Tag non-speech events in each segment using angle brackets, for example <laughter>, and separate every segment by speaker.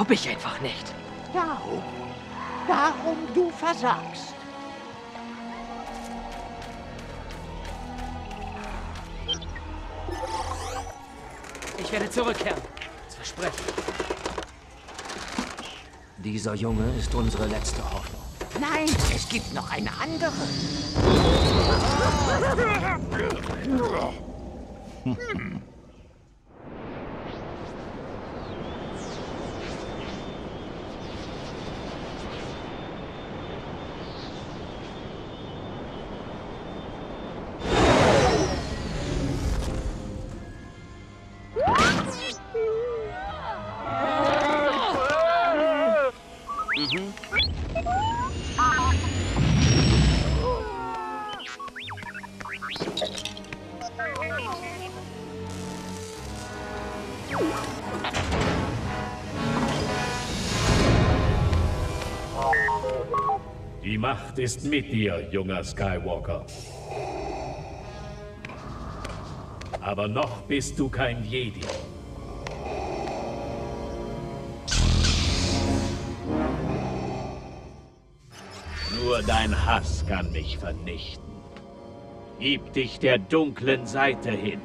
Speaker 1: Glaube ich einfach nicht.
Speaker 2: Darum. Darum du versagst.
Speaker 1: Ich werde zurückkehren. Das verspreche
Speaker 3: Dieser Junge ist unsere letzte Hoffnung.
Speaker 2: Nein, es gibt noch eine andere.
Speaker 4: Die Macht ist mit dir, junger Skywalker. Aber noch bist du kein Jedi. Nur dein Hass kann mich vernichten. Gib dich der dunklen Seite hin.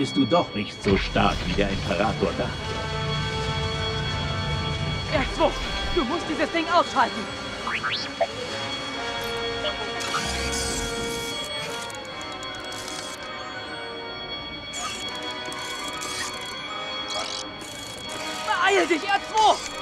Speaker 4: Bist du doch nicht so stark, wie der Imperator dachte.
Speaker 1: R2, du musst dieses Ding ausschalten. Beeil dich, R2!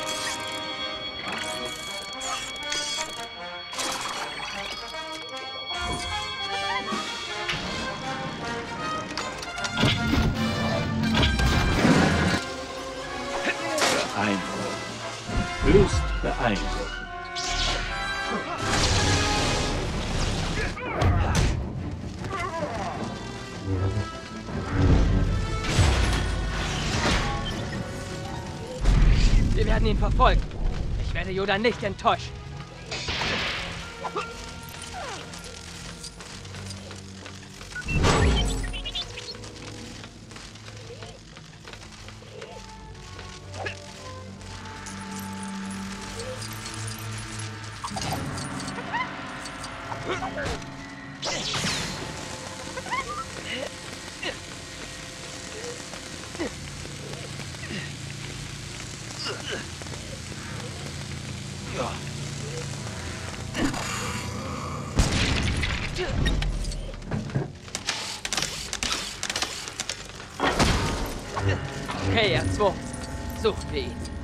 Speaker 1: Werden ihn verfolgen. Ich werde Yoda nicht enttäuschen. Suchen wir ihn.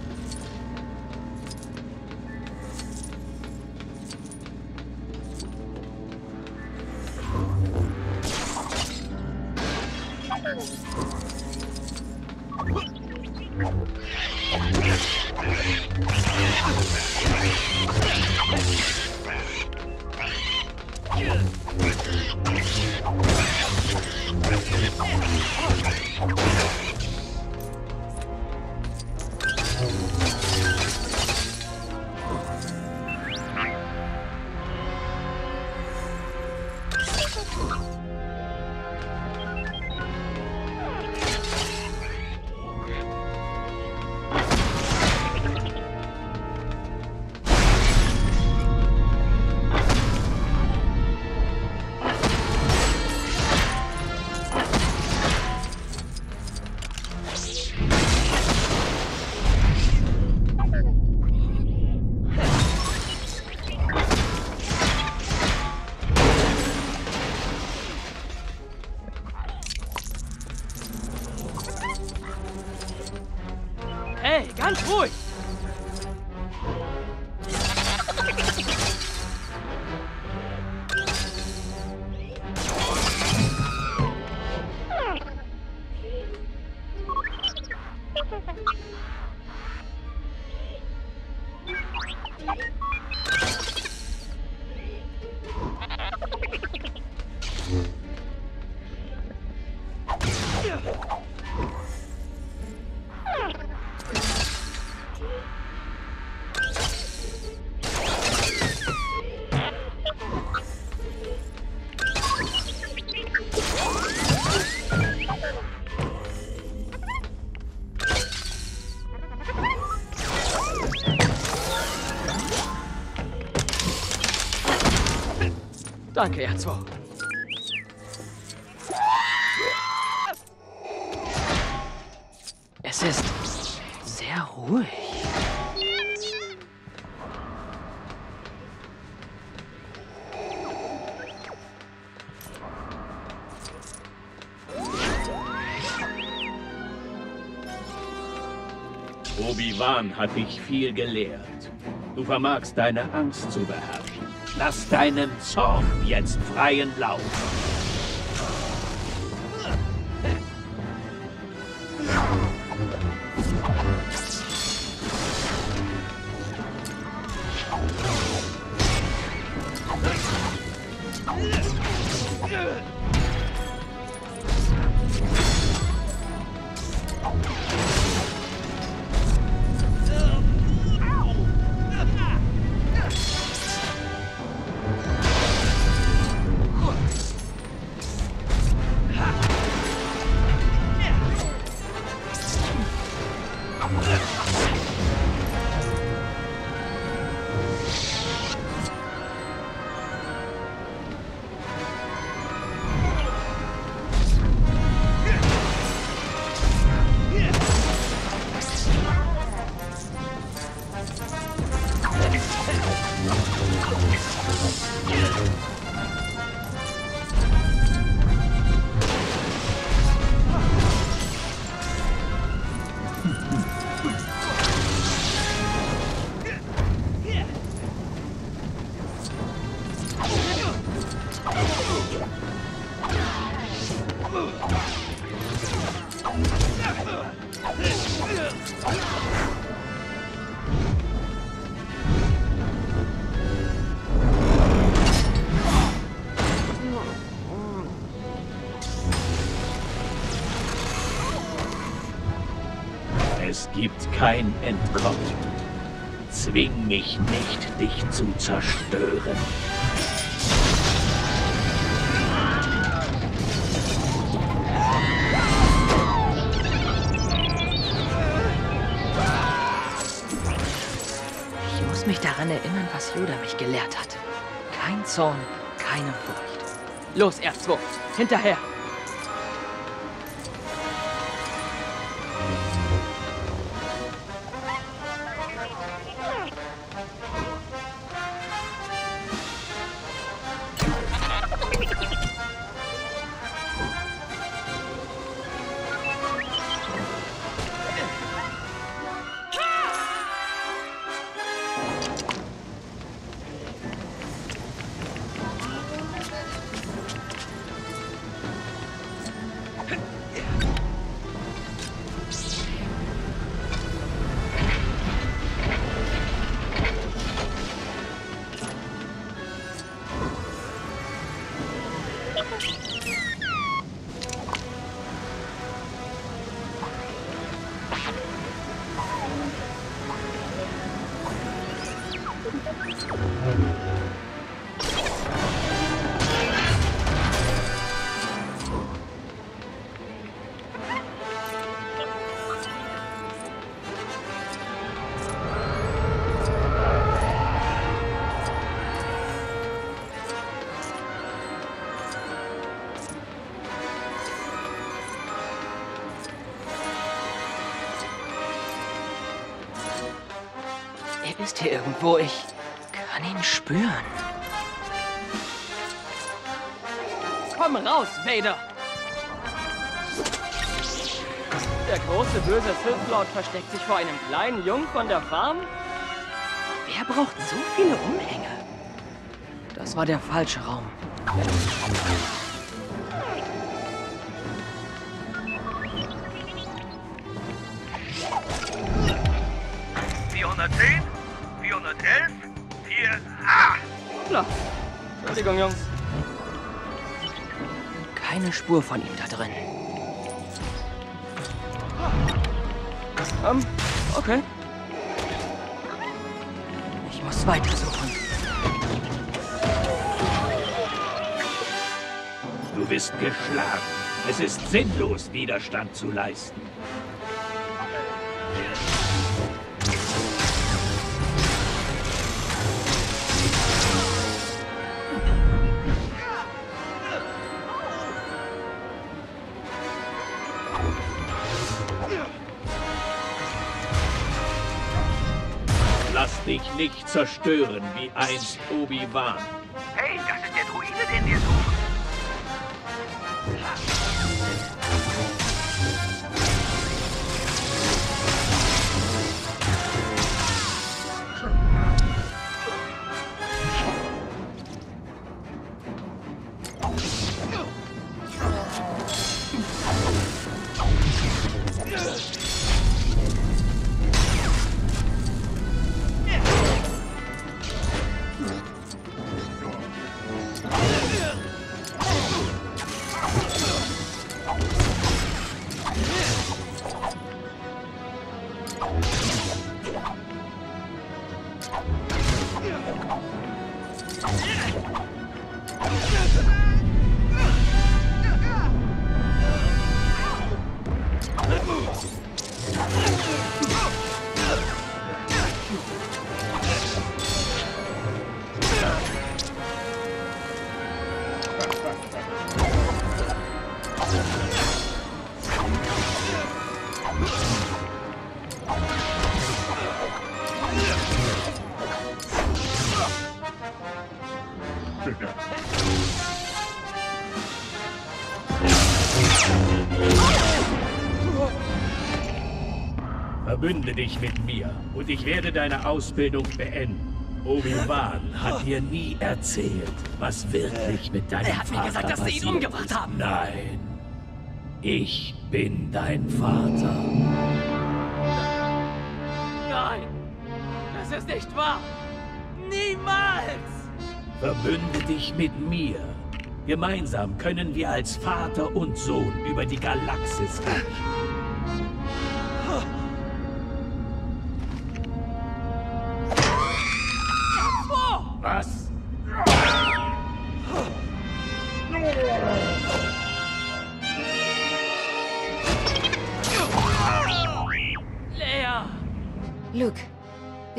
Speaker 1: Ganz <laughs> ruhig! Danke, R2. Es ist sehr ruhig.
Speaker 4: Obi-Wan hat dich viel gelehrt. Du vermagst deine Angst zu beherrschen. Lass deinem Zorn jetzt freien Lauf. Es gibt kein Entkommen. Zwing mich nicht, dich zu zerstören.
Speaker 1: Ich muss mich daran erinnern, was Yoda mich gelehrt hat. Kein Zorn, keine Furcht. Los, R2, hinterher! ist hier irgendwo. Ich kann ihn spüren. Komm raus, Vader! Der große böse Sith-Lord versteckt sich vor einem kleinen Jungen von der Farm? Wer braucht so viele Umhänge? Das war der falsche Raum.
Speaker 5: Die
Speaker 1: Hoppla. Entschuldigung, Jungs. Keine Spur von ihm da drin. Ähm, okay. Ich muss weitersuchen.
Speaker 4: Du bist geschlagen. Es ist sinnlos, Widerstand zu leisten. Dich nicht zerstören wie einst Obi-Wan. Verbünde dich mit mir und ich werde deine Ausbildung beenden. Obi-Wan hat dir nie erzählt, was wirklich mit deinem
Speaker 1: Er hat mir
Speaker 4: Vater
Speaker 1: gesagt, dass sie ihn
Speaker 4: passiert
Speaker 1: umgebracht haben.
Speaker 4: Nein. Ich bin dein Vater.
Speaker 1: Nein! Das ist nicht wahr! Niemals!
Speaker 4: Verbünde dich mit mir. Gemeinsam können wir als Vater und Sohn über die Galaxis herrschen.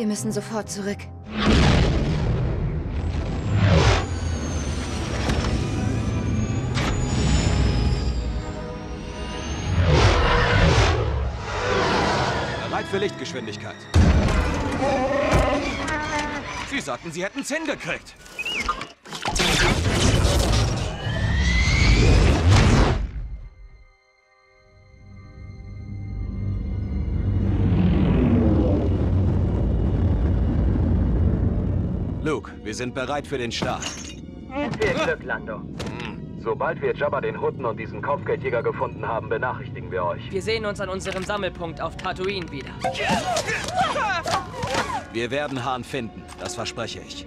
Speaker 6: Wir müssen sofort zurück.
Speaker 7: Bereit für Lichtgeschwindigkeit. Sie sagten, Sie hätten's hingekriegt. Luke, wir sind bereit für den Start.
Speaker 8: Viel Glück, Lando. Sobald wir Jabba den Hutten und diesen Kopfgeldjäger gefunden haben, benachrichtigen wir euch.
Speaker 1: Wir sehen uns an unserem Sammelpunkt auf Tatooine wieder.
Speaker 7: Wir werden Hahn finden, das verspreche ich.